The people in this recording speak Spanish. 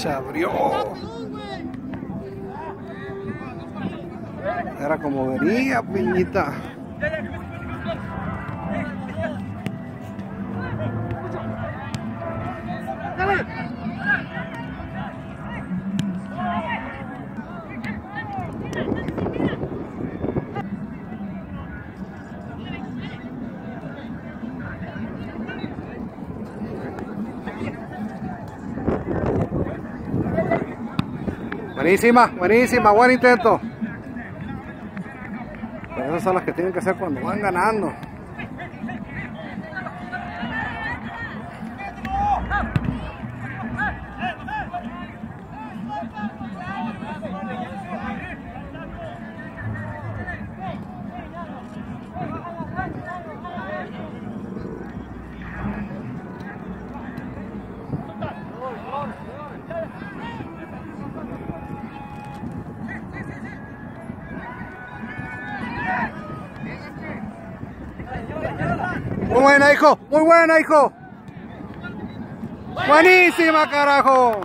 se abrió. Era como venía, piñita. Buenísima, buenísima, buen intento. Esas son las que tienen que hacer cuando van ganando. Muy buena, hijo. Muy buena, hijo. Buenísima, carajo.